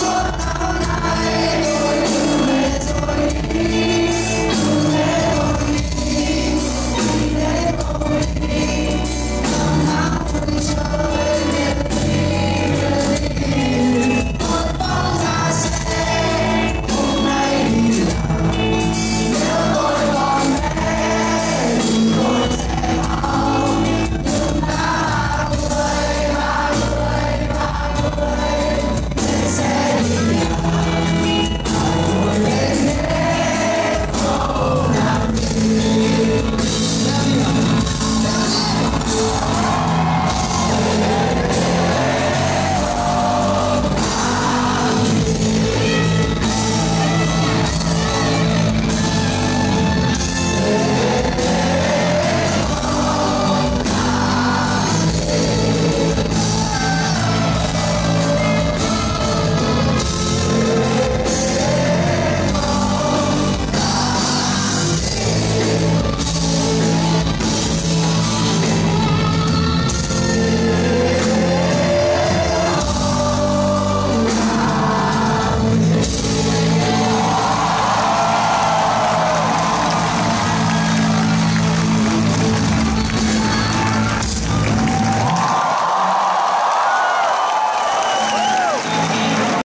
sola